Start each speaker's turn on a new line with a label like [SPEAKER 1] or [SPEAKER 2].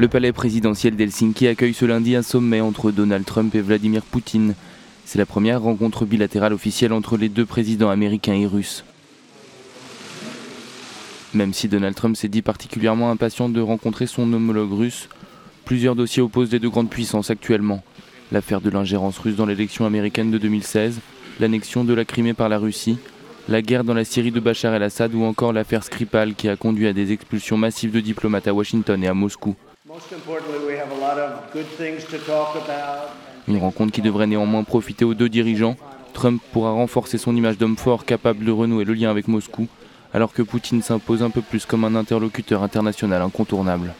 [SPEAKER 1] Le palais présidentiel d'Helsinki accueille ce lundi un sommet entre Donald Trump et Vladimir Poutine. C'est la première rencontre bilatérale officielle entre les deux présidents américains et russes. Même si Donald Trump s'est dit particulièrement impatient de rencontrer son homologue russe, plusieurs dossiers opposent les deux grandes puissances actuellement. L'affaire de l'ingérence russe dans l'élection américaine de 2016, l'annexion de la Crimée par la Russie, la guerre dans la Syrie de Bachar el-Assad ou encore l'affaire Skripal qui a conduit à des expulsions massives de diplomates à Washington et à Moscou. Une rencontre qui devrait néanmoins profiter aux deux dirigeants. Trump pourra renforcer son image d'homme fort capable de renouer le lien avec Moscou, alors que Poutine s'impose un peu plus comme un interlocuteur international incontournable.